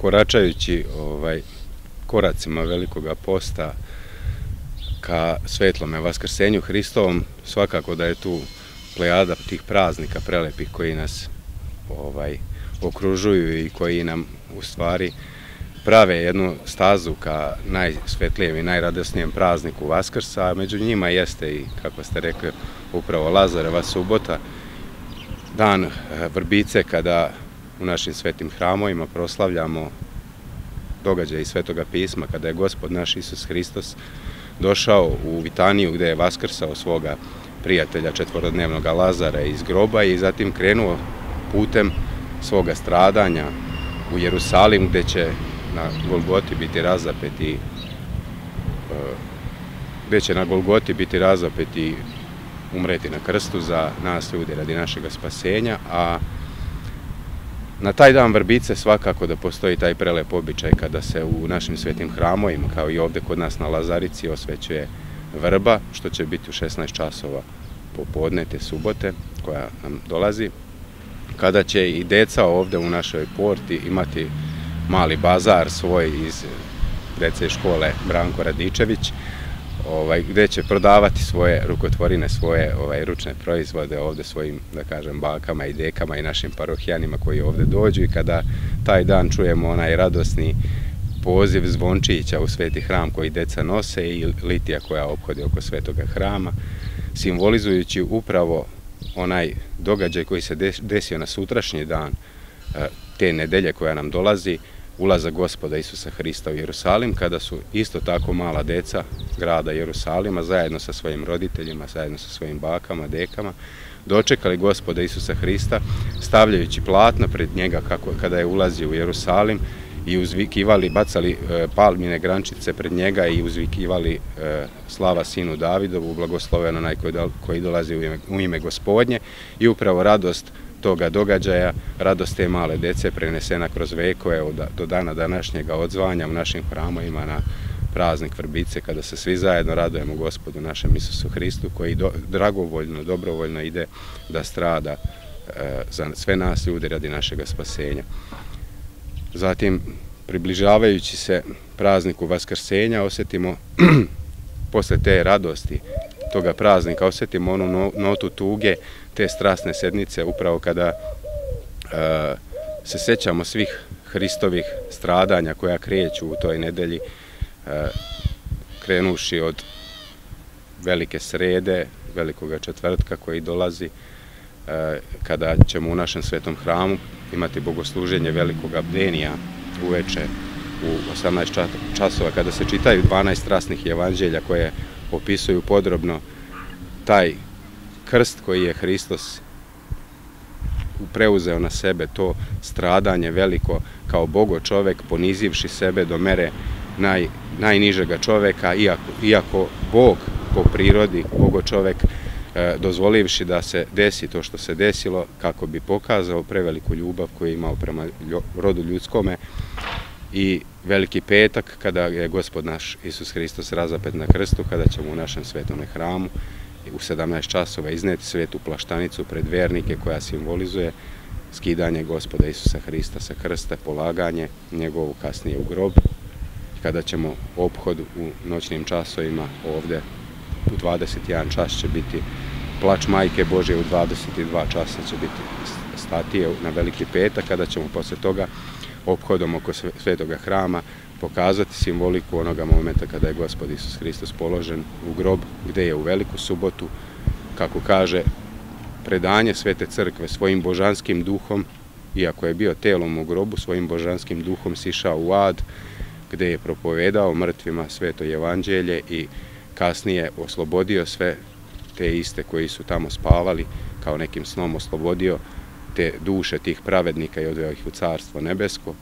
koračajući ovaj, koracima velikoga posta ka svetlome Vaskrsenju Hristovom, svakako da je tu plejada tih praznika prelepih koji nas ovaj, okružuju i koji nam u stvari prave jednu stazu ka najsvetlijem i najradosnijem prazniku Vaskrsa, a među njima jeste i, kako ste rekli, upravo Lazareva subota, dan eh, Vrbice kada u našim svetim hramovima proslavljamo događaj Svetoga pisma, kada je gospod naš Isus Hristos došao u Vitaniju gde je vaskrsao svoga prijatelja četvorodnevnog Lazara iz groba i zatim krenuo putem svoga stradanja u Jerusalim gde će na Golgoti biti razapeti e, gde će na Golgoti biti razapeti umreti na krstu za nas ljudi radi našeg spasenja, a Na taj dan vrbice svakako da postoji taj prelep običaj kada se u našim svetim hramovima, kao i ovde kod nas na Lazarici, osvećuje vrba, što će biti u 16 časova popodne te subote koja nam dolazi, kada će i deca ovde u našoj porti imati mali bazar svoj iz dece škole Branko Radičević, ovaj, gde će prodavati svoje rukotvorine, svoje ovaj, ručne proizvode ovde svojim, da kažem, bakama i dekama i našim parohijanima koji ovde dođu i kada taj dan čujemo onaj radosni poziv zvončića u sveti hram koji deca nose i litija koja obhodi oko svetoga hrama, simbolizujući upravo onaj događaj koji se desio na sutrašnji dan eh, te nedelje koja nam dolazi, ulazak gospoda Isusa Hrista u Jerusalim, kada su isto tako mala deca grada Jerusalima, zajedno sa svojim roditeljima, zajedno sa svojim bakama, dekama, dočekali gospoda Isusa Hrista, stavljajući platno pred njega kako, kada je ulazio u Jerusalim i uzvikivali, bacali e, palmine grančice pred njega i uzvikivali e, slava sinu Davidovu, blagosloven onaj koji, koji dolazi u ime, u ime gospodnje. I upravo radost toga događaja, radost te male dece prenesena kroz vekove do dana današnjega odzvanja u našim hramovima na praznik Vrbice, kada se svi zajedno radujemo gospodu našem Isusu Hristu, koji dragovoljno, dobrovoljno ide da strada e, za sve nas ljudi radi našega spasenja. Zatim, približavajući se prazniku Vaskrsenja, osjetimo posle te radosti toga praznika, osjetimo onu notu tuge, te strasne sednice, upravo kada e, se sećamo svih Hristovih stradanja koja kreću u toj nedelji, e, krenuši od velike srede, velikoga četvrtka koji dolazi, e, kada ćemo u našem svetom hramu imati bogosluženje velikog abdenija uveče u 18 časova, kada se čitaju 12 strasnih evanđelja koje opisuju podrobno taj krst koji je Hristos preuzeo na sebe to stradanje veliko kao bogo čovek ponizivši sebe do mere naj, najnižega čoveka iako, iako Bog po prirodi bogo čovek e, dozvolivši da se desi to što se desilo kako bi pokazao preveliku ljubav koju je imao prema rodu ljudskome i veliki petak kada je gospod naš Isus Hristos razapet na krstu, kada ćemo u našem svetome hramu u 17 časova izneti svetu plaštanicu pred vernike koja simbolizuje skidanje gospoda Isusa Hrista sa krsta, polaganje njegovu kasnije u grob, kada ćemo obhod u noćnim časovima ovde u 21 čas će biti plač majke Bože u 22 časa će biti statije na veliki petak, kada ćemo posle toga obhodom oko svetoga hrama pokazati simboliku onoga momenta kada je gospod Isus Hristos položen u grob, gde je u veliku subotu, kako kaže, predanje Svete crkve svojim božanskim duhom, iako je bio telom u grobu, svojim božanskim duhom sišao u ad, gde je propovedao mrtvima sveto evanđelje i kasnije oslobodio sve te iste koji su tamo spavali, kao nekim snom oslobodio te duše tih pravednika i odveo ih u carstvo nebesko